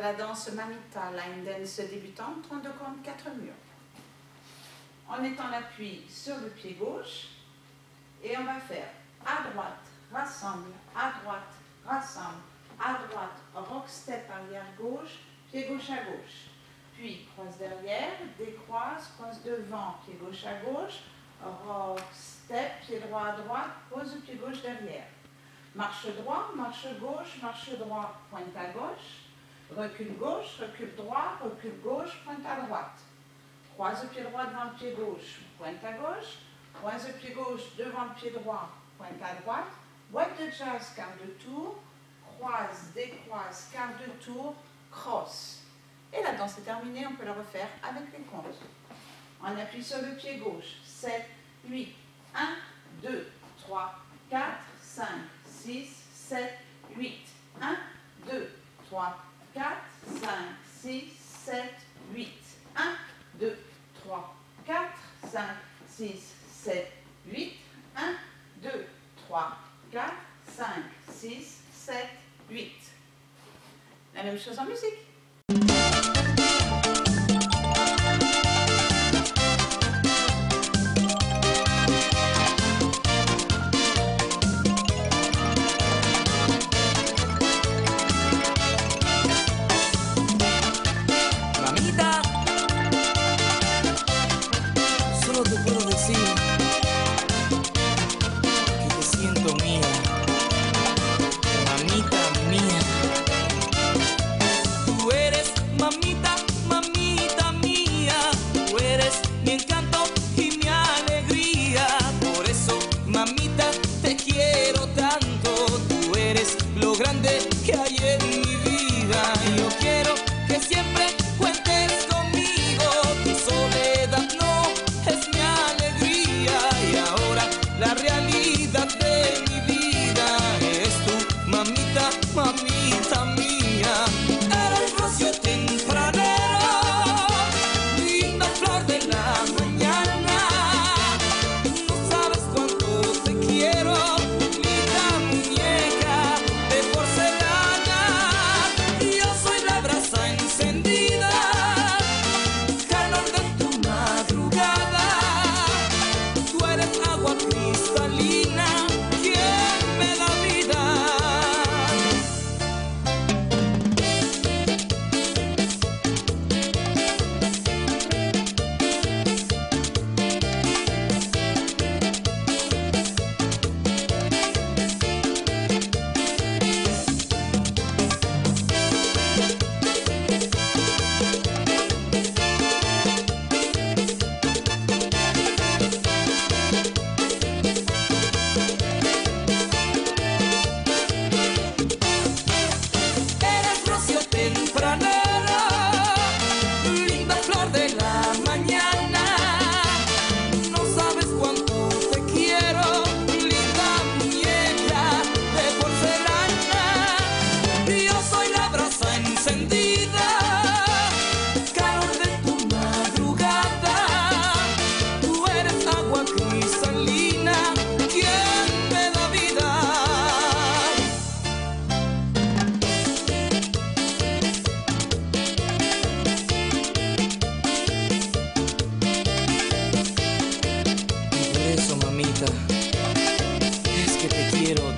la danse Mamita Line Dance débutante, 32 comptes, 4 murs. On est en appui sur le pied gauche et on va faire à droite, rassemble, à droite, rassemble, à droite, rock step arrière gauche, pied gauche à gauche. Puis croise derrière, décroise, croise devant, pied gauche à gauche, rock step, pied droit à droite, pose pied gauche derrière. Marche droit, marche gauche, marche droit, pointe à gauche, recule gauche, recule droit, recule gauche, pointe à droite. Croise le pied droit devant le pied gauche, pointe à gauche, croise le pied gauche devant le pied droit, pointe à droite, boîte de jazz, quart de tour, croise, décroise, quart de tour, cross. Et la danse est terminée, on peut la refaire avec les comptes. On appuie sur le pied gauche, 7, 8, 1, 2, 3, 4, 5, 6, 7, 8, 1, 2, 3, 4, 5, 6, 7, 8, 1, 2, 3, 4, 5, 6, 7, 8, 1, 2, 3, 4, 5, 6, 7, 8. La même chose en musique. quiero